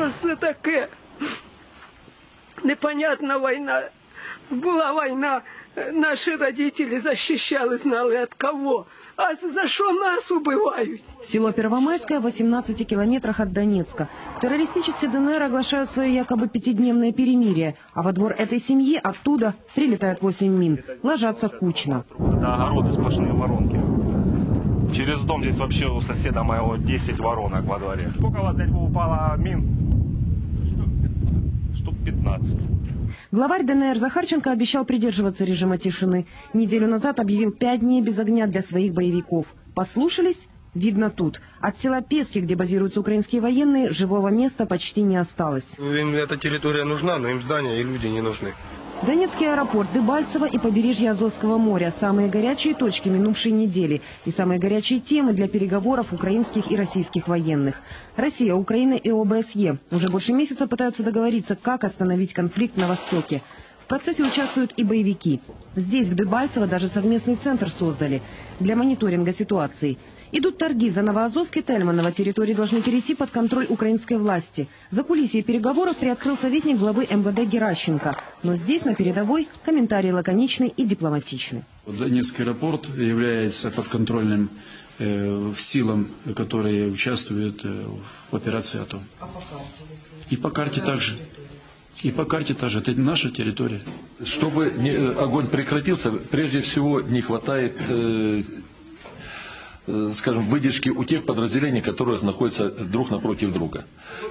Що ж це таке? Непонятна війна. Була війна, наші родители защищали, знали от кого. А за що нас убивають? Село Первомайское в 18 километрах от Донецка. В террористической ДНР оглашают свое якобы пятидневное перемирие, а во двор этой семьи оттуда прилетают 8 мин, ложатся кучно. Это огороды сплошные воронки. Через дом здесь вообще у соседа моего 10 воронок во дворе. Сколько у вас дядька упало мин? Главарь ДНР Захарченко обещал придерживаться режима тишины. Неделю назад объявил пять дней без огня для своих боевиков. Послушались? Видно тут. От села Пески, где базируются украинские военные, живого места почти не осталось. Им эта территория нужна, но им здания и люди не нужны. Донецкий аэропорт, Дебальцево и побережье Азовского моря – самые горячие точки минувшей недели и самые горячие темы для переговоров украинских и российских военных. Россия, Украина и ОБСЕ уже больше месяца пытаются договориться, как остановить конфликт на Востоке. В процессе участвуют и боевики. Здесь, в Дебальцево, даже совместный центр создали для мониторинга ситуации. Идут торги за Новоазовск и Тельманово. Территории должны перейти под контроль украинской власти. За кулисье переговоров приоткрыл советник главы МВД Геращенко. Но здесь, на передовой, комментарии лаконичны и дипломатичны. Донецкий аэропорт является подконтрольным э, силам, которые участвуют э, в операции АТО. И по карте также. И по карте также. Это наша территория. Чтобы не- э, огонь прекратился, прежде всего не хватает, э, скажем, выдержки у тех подразделений, которые находятся друг напротив друга.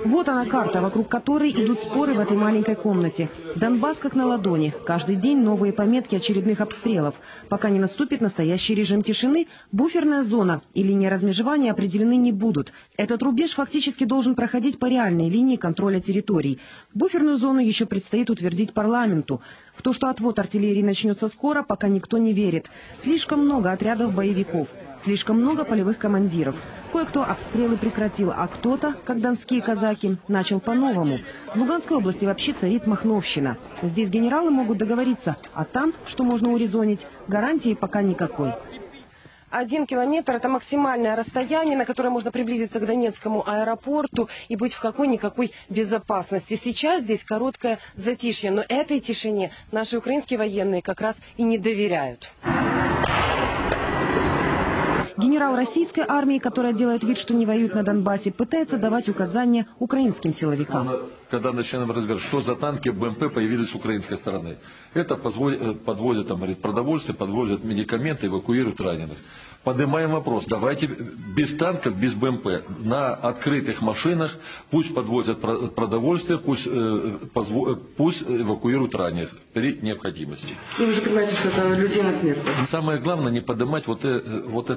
Вот она карта, вокруг которой идут споры в этой маленькой комнате. Донбасс как на ладони. Каждый день новые пометки очередных обстрелов. Пока не наступит настоящий режим тишины, буферная зона и линия размежевания определены не будут. Этот рубеж фактически должен проходить по реальной линии контроля территорий. Буферную зону еще предстоит утвердить парламенту. В то, что отвод артиллерии начнется скоро, пока никто не верит. Слишком много отрядов боевиков. Слишком много полевых командиров. Кое-кто обстрелы прекратил, а кто-то, как донские казаки, начал по-новому. В Луганской области вообще царит махновщина. Здесь генералы могут договориться, а там, что можно урезонить, гарантии пока никакой. Один километр – это максимальное расстояние, на которое можно приблизиться к Донецкому аэропорту и быть в какой-никакой безопасности. Сейчас здесь короткое затишье, но этой тишине наши украинские военные как раз и не доверяют. Генерал российской армии, которая делает вид, что не воюет на Донбассе, пытается давать указания украинским силовикам. Когда начинаем разговаривать, что за танки БМП появились с украинской стороны. Это э, подвозят там, говорит, продовольствие, подвозят медикаменты, эвакуируют раненых. Поднимаем вопрос, давайте без танков, без БМП, на открытых машинах, пусть подвозят про- продовольствие, пусть, э, позво- э, пусть эвакуируют раненых при необходимости. И вы же понимаете, что это людей на смерть. Самое главное не поднимать вот, э, вот э,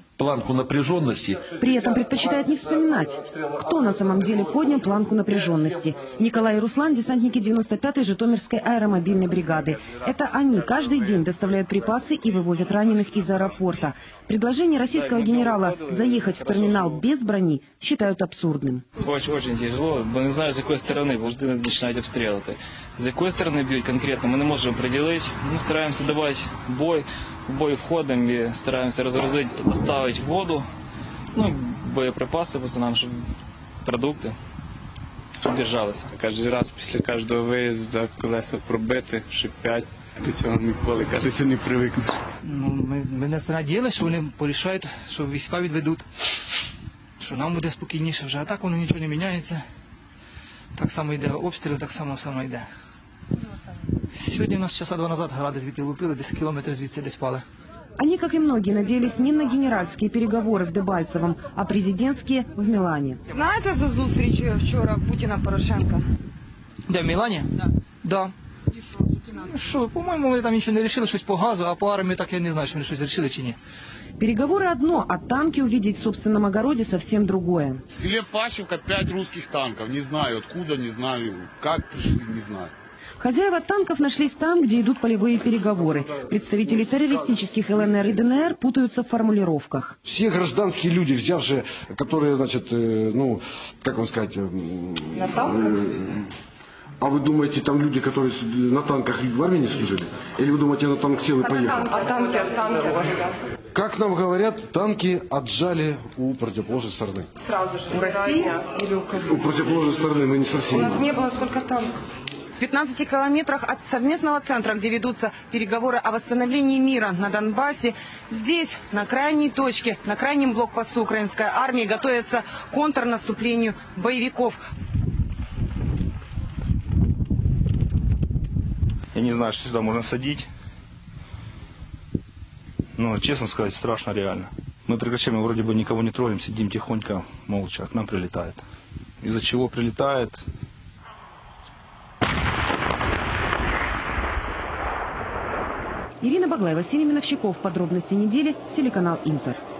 планку напряженности. При этом предпочитает не вспоминать, кто на самом деле поднял планку напряженности. Николай и Руслан – десантники 95-й Житомирской аэромобильной бригады. Это они каждый день доставляют припасы и вывозят раненых из аэропорта. Предложение российского генерала заехать в терминал без брони считают абсурдным. Очень, очень тяжело, бо не знаю, з якої сторони, бо завжди починають обстрілювати. З якої сторони б'ють конкретно, ми не можемо приділити. Ми стараємося давати бой, в бой входимо і стараємося розгрузити, доставити воду, ну, боєприпаси основному, щоб продукти, щоб держалися. Кожен раз після кожного виїзду колеса пробити, шипять. До цього ніколи, кажеться, не привикнеш. Ну, ми, ми не надіялися, що вони порішають, що війська відведуть, що нам буде спокійніше вже, а так воно нічого не міняється. Так само йде обстріл, так само само йде. Сьогодні у нас часа два назад гради звідти лупили, десь кілометр звідси десь пали. Они, как и многие, надеялись не на генеральские переговоры в Дебальцевом, а президентские в Милане. Знаєте за зустріч вчора Путіна Порошенка? Де в Мілані? Да. Да. Ну, Що, по-моєму, вони там нічого не рішили, щось по газу, а по армії так я не знаю, що вони щось рішили чи ні. Переговоры одно, а танки увидеть в собственном огороде совсем другое. В селе Пащевка пять русских танков. Не знаю откуда, не знаю, как пришли, не знаю. Хозяева танков нашлись там, где идут полевые переговоры. Представители террористических ЛНР и ДНР путаются в формулировках. Все гражданские люди, взявшие, которые, значит, э, ну, как вам сказать, э, э, А вы думаете, там люди, которые с- на танках в армии не служили? Или вы думаете, на танк сел и поехал? А танки, танки Как нам говорят, танки отжали у противоположной стороны. сразу же. У России или у? У противоположной стороны, но не со У всей. нас не было столько танков. В 15 километрах от совместного центра, где ведутся переговоры о восстановлении мира на Донбассе, здесь, на крайней точке, на крайнем блокпосту украинской армии, готовится контрнаступлению боевиков. Я не знаю, что сюда можно садить. Но, честно сказать, страшно реально. Мы прекращаем, вроде бы никого не троем, сидим тихонько, молча, к нам прилетает. Из-за чего прилетает, Ирина Баглаева, Василий Миновщиков. Подробности недели. Телеканал Интер.